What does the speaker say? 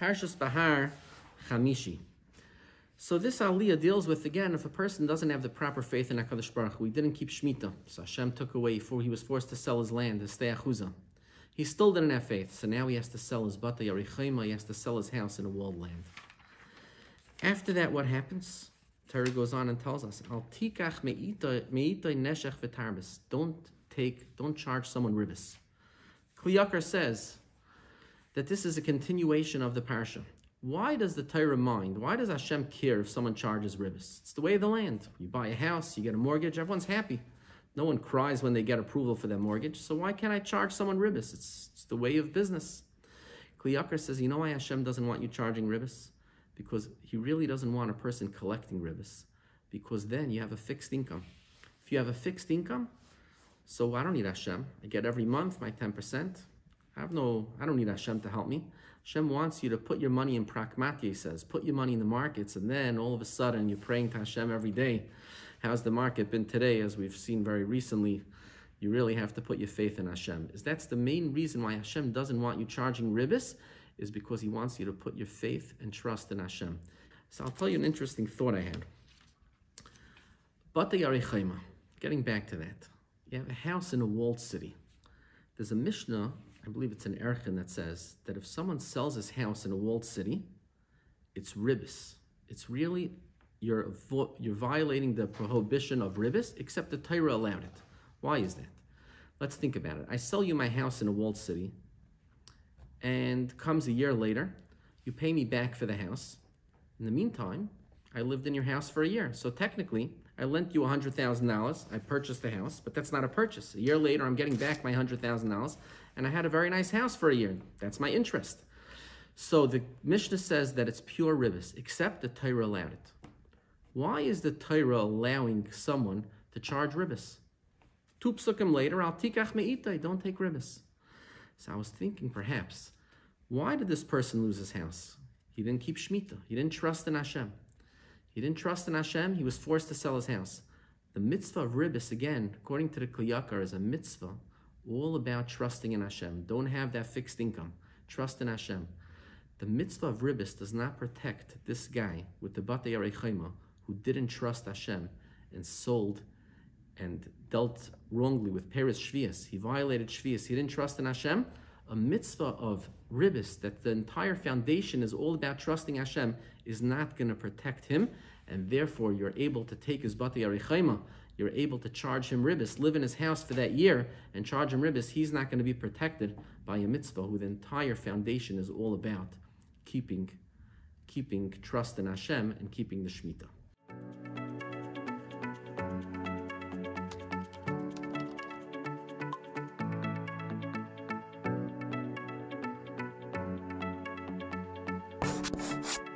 Parshas Behar Chamishi. So this aliyah deals with again if a person doesn't have the proper faith in Hakadosh Baruch Hu, he didn't keep shmita, so Hashem took away before he was forced to sell his land, his sdei achuza. He still didn't have faith, so now he has to sell his batei arei chomah, he has to sell his house in a walled land. After that, what happens? Torah goes on and tells us, Al tikach. Don't take, don't charge someone ribis. Kli Yakar says, that this is a continuation of the parsha. Why does the Torah mind? Why does Hashem care if someone charges ribis? It's the way of the land. You buy a house, you get a mortgage, everyone's happy. No one cries when they get approval for their mortgage. So why can't I charge someone ribis? It's, it's the way of business. Kli Yakar says, you know why Hashem doesn't want you charging ribis? Because he really doesn't want a person collecting ribis. Because then you have a fixed income. If you have a fixed income, so I don't need Hashem. I get every month my 10%. I have no, I don't need Hashem to help me. Hashem wants you to put your money in pragmatia, he says. Put your money in the markets, and then all of a sudden you're praying to Hashem every day. How's the market been today, as we've seen very recently? You really have to put your faith in Hashem. Is that's the main reason why Hashem doesn't want you charging ribis, is because He wants you to put your faith and trust in Hashem. So I'll tell you an interesting thought I had. Bata getting back to that. You have a house in a walled city. There's a Mishnah I believe it's an Erchin that says that if someone sells his house in a walled city, it's ribis. It's really, you're, you're violating the prohibition of ribis, except the Torah allowed it. Why is that? Let's think about it. I sell you my house in a walled city, and comes a year later, you pay me back for the house. In the meantime, I lived in your house for a year. So technically, I lent you $100,000. I purchased the house, but that's not a purchase. A year later, I'm getting back my $100,000 and I had a very nice house for a year. That's my interest. So the Mishnah says that it's pure ribis, except the Torah allowed it. Why is the Torah allowing someone to charge ribis? Two psukim later, al tikach me'itai, don't take ribis. So I was thinking perhaps, why did this person lose his house? He didn't keep Shemitah. He didn't trust in Hashem. He didn't trust in Hashem. He was forced to sell his house. The mitzvah of ribis, again, according to the Kli Yakar, is a mitzvah all about trusting in Hashem. Don't have that fixed income. Trust in Hashem. The mitzvah of ribis does not protect this guy with the Batei Arei Chomah who didn't trust Hashem and sold and dealt wrongly with Peres Shvias. He violated Shvias. He didn't trust in Hashem. A mitzvah of ribis, that the entire foundation is all about trusting Hashem, is not going to protect him, and therefore you're able to take his Batei Arei Chomah you're able to charge him ribis, live in his house for that year and charge him ribis, he's not going to be protected by a mitzvah who the entire foundation is all about keeping, keeping trust in Hashem and keeping the Shemitah. You